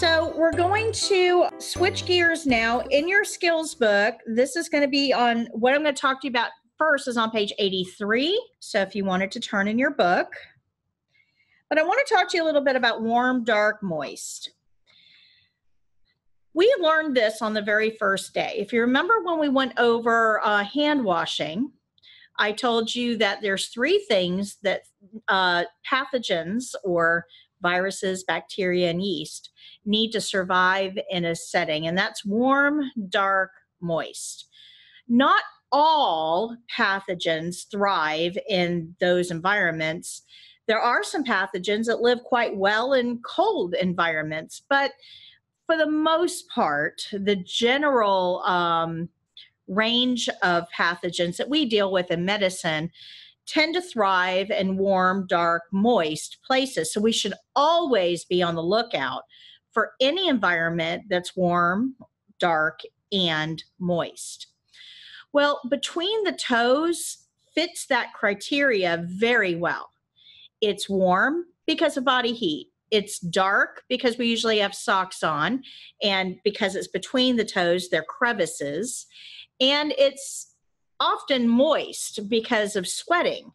So we're going to switch gears now. In your skills book, this is going to be on what I'm going to talk to you about first is on page 83. So if you wanted to turn in your book, but I want to talk to you a little bit about warm, dark, moist. We learned this on the very first day. If you remember when we went over uh, hand washing, I told you that there's three things that uh, pathogens or viruses, bacteria, and yeast need to survive in a setting, and that's warm, dark, moist. Not all pathogens thrive in those environments. There are some pathogens that live quite well in cold environments, but for the most part, the general um, range of pathogens that we deal with in medicine tend to thrive in warm, dark, moist places. So we should always be on the lookout for any environment that's warm, dark, and moist. Well, between the toes fits that criteria very well. It's warm because of body heat. It's dark because we usually have socks on, and because it's between the toes, they're crevices. And it's often moist because of sweating.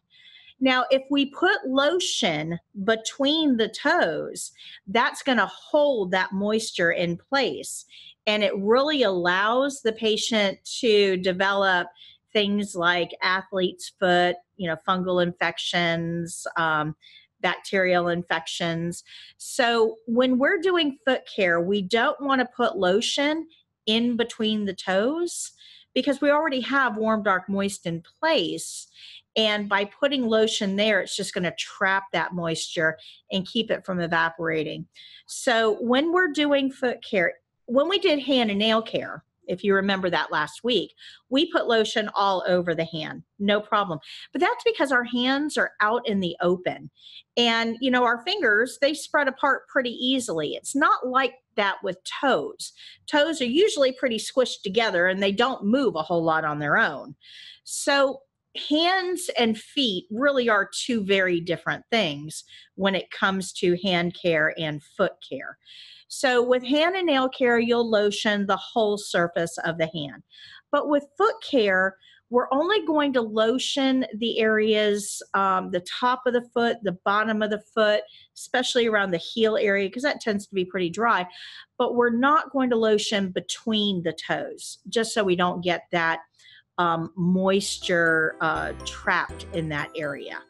Now, if we put lotion between the toes, that's going to hold that moisture in place. And it really allows the patient to develop things like athlete's foot, you know, fungal infections, um, bacterial infections. So when we're doing foot care, we don't want to put lotion in between the toes because we already have warm, dark, moist in place. And by putting lotion there, it's just going to trap that moisture and keep it from evaporating. So when we're doing foot care, when we did hand and nail care, if you remember that last week, we put lotion all over the hand, no problem. But that's because our hands are out in the open. And, you know, our fingers, they spread apart pretty easily. It's not like that with toes. Toes are usually pretty squished together and they don't move a whole lot on their own. So, hands and feet really are two very different things when it comes to hand care and foot care. So with hand and nail care, you'll lotion the whole surface of the hand. But with foot care, we're only going to lotion the areas, um, the top of the foot, the bottom of the foot, especially around the heel area, because that tends to be pretty dry. But we're not going to lotion between the toes, just so we don't get that um, moisture uh, trapped in that area.